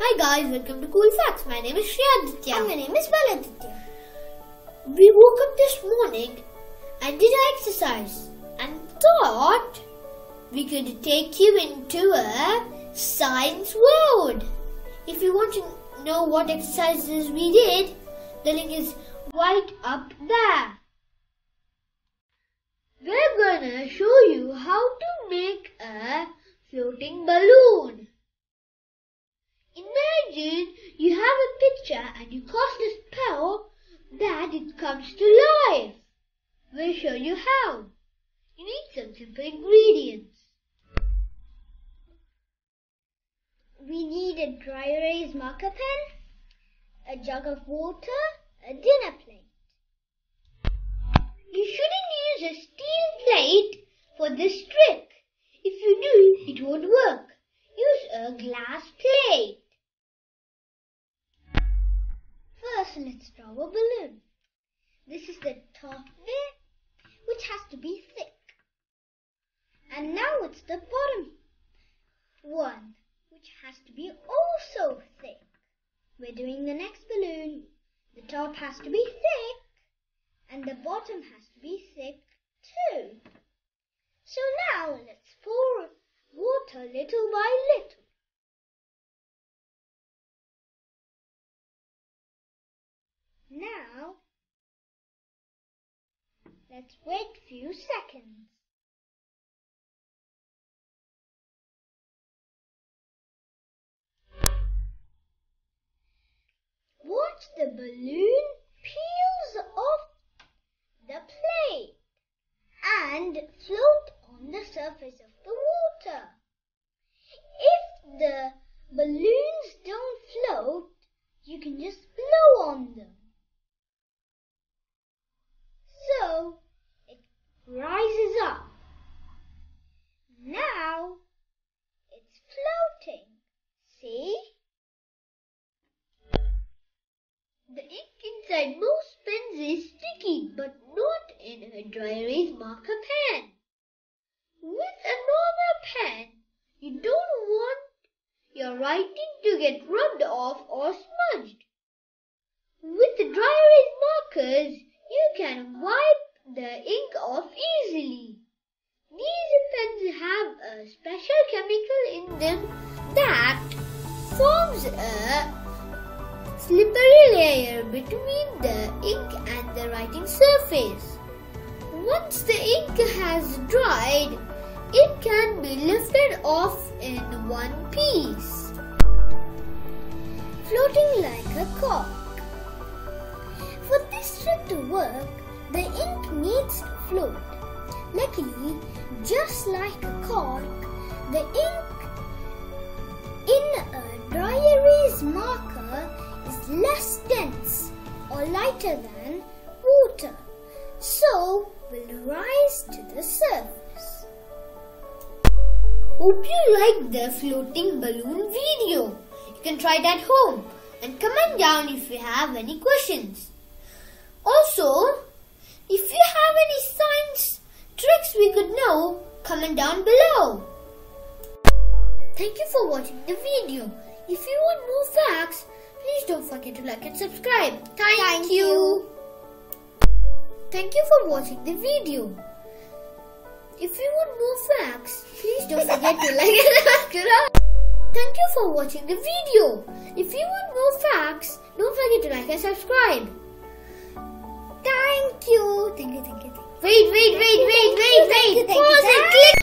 Hi guys, welcome to Cool Facts. My name is Shriyaditya. And my name is Baladitya. We woke up this morning and did our exercise and thought we could take you into a science world. If you want to know what exercises we did, the link is right up there. We're gonna show you how to make a floating balloon. Imagine you have a picture and you cast a spell that it comes to life. We'll show you how. You need some simple ingredients. We need a dry erase marker pen, a jug of water, a dinner plate. You shouldn't use a steel plate for this trick. If you do, it won't work. Use a glass plate. Let's draw a balloon. This is the top bit, which has to be thick. And now it's the bottom one, which has to be also thick. We're doing the next balloon. The top has to be thick, and the bottom has to be thick too. So now let's pour water little by little. Now, let's wait a few seconds. Watch the balloon peels off the plate and float on the surface of the water. If the balloons don't float, you can just blow on them. So it rises up. Now it's floating. See? The most pens is sticky, but not in a dry erase marker pen. With a normal pen, you don't want your writing to get rubbed off or smudged. With the dry erase markers, you can wipe the ink off easily. These pens have a special chemical in them that forms a slippery layer between the ink and the writing surface. Once the ink has dried, it can be lifted off in one piece. Floating like a cork. For this trick to work, the ink needs to float. Luckily, just like a cork, the ink in a dry erase marker less dense or lighter than water, so will rise to the surface. Hope you liked the floating balloon video. You can try it at home and comment down if you have any questions. Also, if you have any science tricks we could know, comment down below. Thank you for watching the video. If you want more facts, please don't forget to like and subscribe. Thank, Thank you. you. Thank you for watching the video. If you want more facts, please don't forget to like and subscribe. Thank you for watching the video. If you want more facts, don't forget to like and subscribe. Thank you. Thank you, thank you, thank you. Wait, wait, wait, wait, wait, wait. thank you, Pause